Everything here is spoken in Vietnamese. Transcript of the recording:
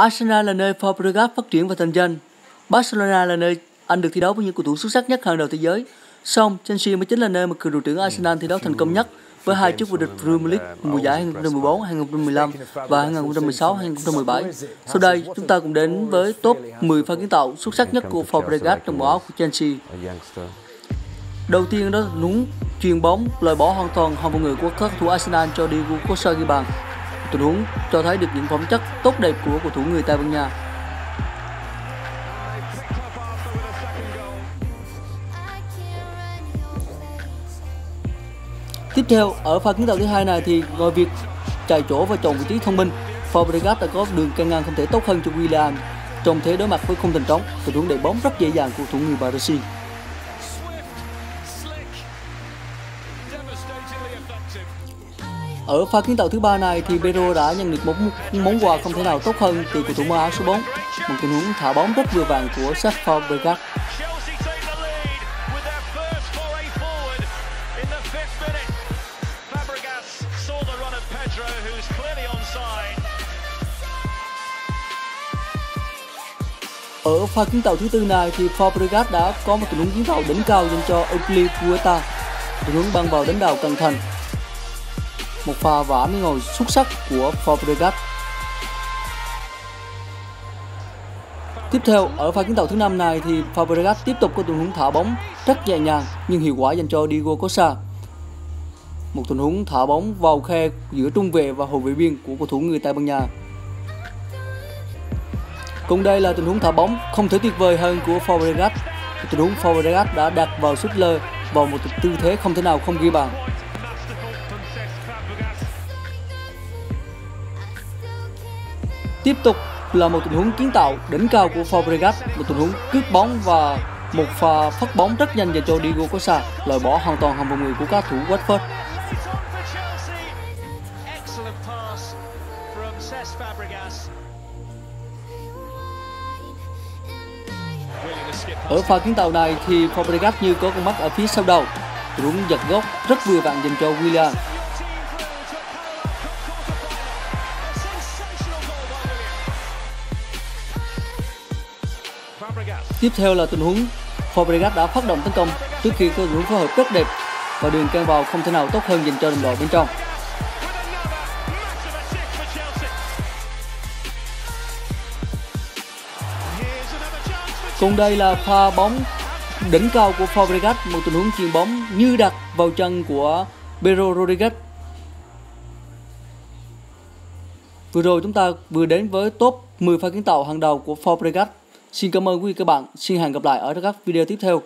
Arsenal là nơi Fabregas phát triển và thành danh. Barcelona là nơi anh được thi đấu với những cầu thủ xuất sắc nhất hàng đầu thế giới. Song Chelsea mới chính là nơi mà cựu đội trưởng Arsenal thi đấu thành công nhất với hai chức vô địch Premier League mùa giải 2014, 2015 và 2016, 2017. Sau đây, chúng ta cùng đến với top 10 pha kiến tạo xuất sắc nhất của Fabregas trong màu áo của Chelsea. Đầu tiên đó là núng chuyền bóng loại bỏ hoàn toàn hòng vào người của các thủ Arsenal cho Diego Costa ghi bàn. Tình huống cho thấy được những phẩm chất tốt đẹp của cầu thủ người Tây Ban Nha. Tiếp theo, ở pha kiến tạo thứ hai này thì ngoài việc chạy chỗ và chọn vị trí thông minh, Fabregas đã có đường can ngang không thể tốt hơn cho Willian trong thế đối mặt với khung thành trống, tình huống đẩy bóng rất dễ dàng của thủ người Brazil. Ở pha kiến tạo thứ ba này thì Pedro đã nhận được một món quà không thể nào tốt hơn từ cầu thủ mơ áo số 4, một tình huống thả bóng rất vừa vàng của Seth Fabregas. Ở pha kiến tạo thứ tư này thì Fabregas đã có một tình huống kiến tạo đỉnh cao dành cho Euclid Puerta. Tình huống băng vào đánh đầu cẩn thận. Một pha vả miếng ngồi xuất sắc của Fabregas. Tiếp theo, ở pha kiến tạo thứ năm này thì Fabregas tiếp tục có tình huống thả bóng rất nhẹ nhàng nhưng hiệu quả dành cho Diego Costa. Một tình huống thả bóng vào khe giữa trung vệ và hậu vệ biên của cầu thủ người Tây Ban Nha. Cùng đây là tình huống thả bóng không thể tuyệt vời hơn của Fabregas. Tình huống Fabregas đã đặt vào sút lơ vào một tư thế không thể nào không ghi bàn. Tiếp tục là một tình huống kiến tạo đỉnh cao của Fabregas, một tình huống cướp bóng và một pha phát bóng rất nhanh dành cho Diego Costa, loại bỏ hoàn toàn hàng phòng ngự của các thủ Watford. Ở pha kiến tạo này thì Fabregas như có con mắt ở phía sau đầu. Huống giật gốc rất vừa vặn dành cho Willian. Tiếp theo là tình huống Fabregas đã phát động tấn công trước khi có tình phối hợp rất đẹp và đường can vào không thể nào tốt hơn dành cho đồng đội bên trong. Cùng đây là pha bóng đỉnh cao của Fabregas, một tình huống chuyền bóng như đặt vào chân của Pedro Rodriguez. Vừa rồi chúng ta vừa đến với top 10 pha kiến tạo hàng đầu của Fabregas. Xin cảm ơn quý vị các bạn. Xin hẹn gặp lại ở các video tiếp theo.